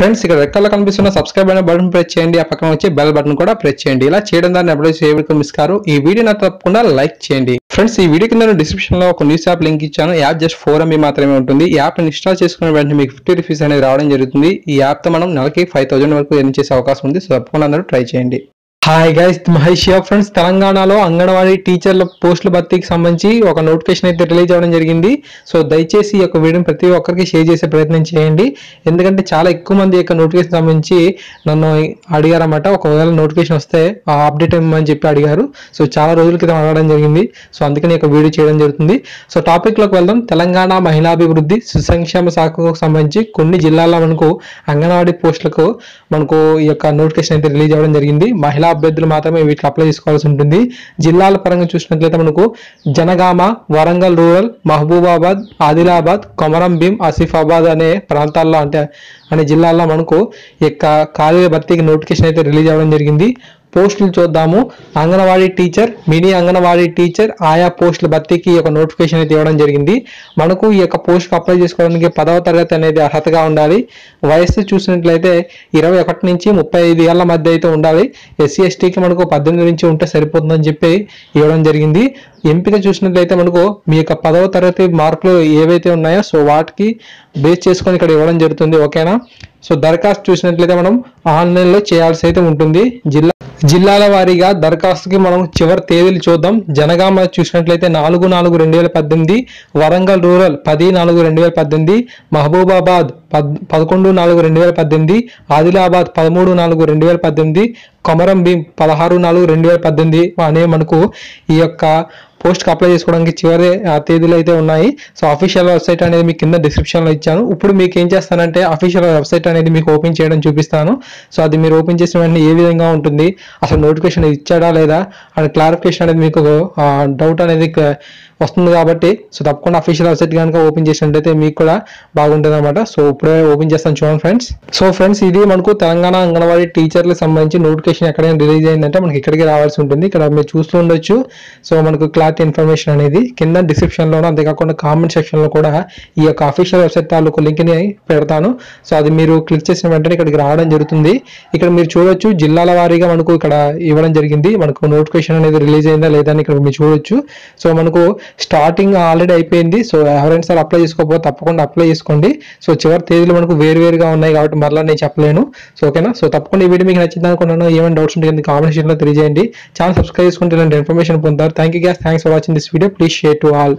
Friends ఇక్కడ రెక్కల్లో కనిపిస్తున్న subscribe అనే బటన్ ప్రెస్ చేయండి. ఆ పక్కన వచ్చే బెల్ బటన్ కూడా ప్రెస్ చేయండి. ఇలా చేయడం ద్వారా ఎప్పుడైతే సేవకు మిస్ కారు. ఈ వీడియో నాకు తప్పకుండా లైక్ చేయండి. ఫ్రెండ్స్ ఈ వీడియో కింద డిస్క్రిప్షన్లో ఒక న్యూస్ యాప్ లింక్ ఇచ్చాను. యాప్ జస్ట్ ఫోర్ ఎంబీ మాత్రమే ఉంటుంది. ఈ యాప్ ఇన్స్టాల్ చేసుకున్న వెంటనే మీకు ఫిఫ్టీ రూపీస్ అనేది రావడం జరుగుతుంది. ఈ యాప్తో మనం నెలకి ఫైవ్ థౌసండ్ వరకు ఎర్న్ చేసే అవకాశం ఉంది. సో తప్పకుండా అందరూ ట్రై చేయండి. హాయ్ గైస్ మహేష్ ఫ్రెండ్స్ తెలంగాణలో అంగన్వాడీ టీచర్ల పోస్టుల భర్తీకి సంబంధించి ఒక నోటిఫికేషన్ అయితే రిలీజ్ అవ్వడం జరిగింది. సో దయచేసి ఈ యొక్క వీడియోని ప్రతి ఒక్కరికి షేర్ చేసే ప్రయత్నం చేయండి. ఎందుకంటే చాలా ఎక్కువ మంది యొక్క నోటిఫికేషన్ సంబంధించి నన్ను అడిగారన్నమాట. ఒకవేళ నోటిఫికేషన్ వస్తే ఆ అప్డేట్ ఇవ్వమని చెప్పి అడిగారు. సో చాలా రోజుల క్రితం అడగడం జరిగింది. సో అందుకని ఒక యొక్క వీడియో చేయడం జరుగుతుంది. సో టాపిక్లోకి వెళ్దాం. తెలంగాణ మహిళాభివృద్ధి సుసంక్షేమ శాఖకు సంబంధించి కొన్ని జిల్లాల్లో మనకు అంగన్వాడీ పోస్టులకు మనకు ఈ యొక్క నోటిఫికేషన్ అయితే రిలీజ్ అవ్వడం జరిగింది. మహిళా అభ్యర్థులు మాత్రమే వీటికి అప్లై చేసుకోవాల్సి ఉంటుంది. జిల్లాల పరంగా చూసినట్లయితే మనకు జనగామ వరంగల్ రూరల్ మహబూబాబాద్ ఆదిలాబాద్ కొమరం భీం ఆసిఫాబాద్ అనే ప్రాంతాల్లో అంటే అనే జిల్లాల్లో మనకు ఈ యొక్క భర్తీకి నోటిఫికేషన్ అయితే రిలీజ్ అవ్వడం జరిగింది. పోస్టులు చూద్దాము. Anganwadi teacher mini anganwadi teacher ఆయా పోస్టుల భర్తీకి ఈ యొక్క నోటిఫికేషన్ అయితే ఇవ్వడం జరిగింది. మనకు ఈ యొక్క పోస్ట్కి అప్లై చేసుకోవడానికి పదవ తరగతి అనేది అర్హతగా ఉండాలి. వయస్సు చూసినట్లయితే ఇరవై ఒకటి నుంచి ముప్పై ఐదు ఏళ్ళ మధ్య అయితే ఉండాలి. ఎస్సీ ఎస్టీకి మనకు పద్దెనిమిది నుంచి ఉంటే సరిపోతుందని చెప్పి ఇవ్వడం జరిగింది. ఎంపిక చూసినట్లయితే మనకు మీ యొక్క పదవ తరగతి మార్కులు ఏవైతే ఉన్నాయో సో వాటికి బేస్ చేసుకొని ఇక్కడ ఇవ్వడం జరుగుతుంది. ఓకేనా? సో దరఖాస్తు చూసినట్లయితే మనం ఆన్లైన్లో చేయాల్సి అయితే ఉంటుంది. జిల్లా జిల్లాల వారీగా దరఖాస్తుకి మనం చివరి తేదీలు చూద్దాం. జనగామ చూసినట్లయితే నాలుగు నాలుగు రెండు వేల పద్దెనిమిది వరంగల్ రూరల్ పది నాలుగు రెండు వేల పద్దెనిమిది మహబూబాబాద్ పద్ పదకొండు నాలుగు రెండు వేల పద్దెనిమిది ఆదిలాబాద్ పదమూడు నాలుగు రెండు వేల పద్దెనిమిది కొమరం భీం పదహారు నాలుగు రెండు వేల పద్దెనిమిది అనే మనకు ఈ యొక్క పోస్ట్కి అప్లై చేసుకోవడానికి చివరి ఆ తేదీలు అయితే ఉన్నాయి. సో అఫీషియల్ వెబ్సైట్ అనేది మీకు కింద డిస్క్రిప్షన్లో ఇచ్చాను. ఇప్పుడు మీకు ఏం చేస్తానంటే అఫీషియల్ వెబ్సైట్ అనేది మీకు ఓపెన్ చేయడం చూపిస్తాను. సో అది మీరు ఓపెన్ చేసిన వెంటనే ఏ విధంగా ఉంటుంది అసలు నోటిఫికేషన్ ఇచ్చాడా లేదా అండ్ క్లారిఫికేషన్ అనేది మీకు డౌట్ అనేది వస్తుంది కాబట్టి సో తప్పకుండా అఫీషియల్ వెబ్సైట్ కనుక ఓపెన్ చేసినట్టయితే మీకు కూడా బాగుంటుంది అనమాట సో ఇప్పుడే ఓపెన్ చేస్తాను చూడండి ఫ్రెండ్స్ సో ఫ్రెండ్స్ ఇది మనకు తెలంగాణ అంగన్వాడీ టీచర్లకు సంబంధించి నోటిఫికేషన్ ఎక్కడైనా రిలీజ్ అయిందంటే మనకి ఇక్కడికి రావాల్సి ఉంటుంది. ఇక్కడ మీరు చూస్తూ ఉండొచ్చు. సో మనకు క్లారిటీ ఇన్ఫర్మేషన్ అనేది కింద డిస్క్రిప్షన్ అంతేకాకుండా కామెంట్ సెక్షన్లో కూడా ఈ యొక్క అఫీషియల్ వెబ్సైట్ తాలూకు లింక్ని పెడతాను. సో అది మీరు క్లిక్ చేసిన వెంటనే ఇక్కడికి రావడం జరుగుతుంది. ఇక్కడ మీరు చూడొచ్చు జిల్లాల వారీగా మనకు ఇక్కడ ఇవ్వడం జరిగింది. మనకు నోటిఫికేషన్ అనేది రిలీజ్ అయిందా లేదా అని ఇక్కడ మీరు చూడొచ్చు. సో మనకు స్టార్టింగ్ ఆల్రెడీ అయిపోయింది. సో ఎవరైనా సరే అప్లై చేసుకోకపోతే తప్పకుండా అప్లై చేసుకోండి. సో చివరి తేదీలు మనకు వేరువేరుగా ఉన్నాయి కాబట్టి మరలా నేను చెప్పలేను. సో ఓకేనా? సో తప్పకుండా ఈ వీడియో మీకు నచ్చింది అనుకున్నాను ఏమైనా డౌట్స్ ఉంటే కింద కామెంట్ సెక్షన్లో తెలియజేయండి. ఛానల్ సబ్స్క్రైబ్ చేసుకుంటే ఇలాంటి ఇన్ఫర్మేషన్ పొందారు thank you guys thanks for watching this video please share to all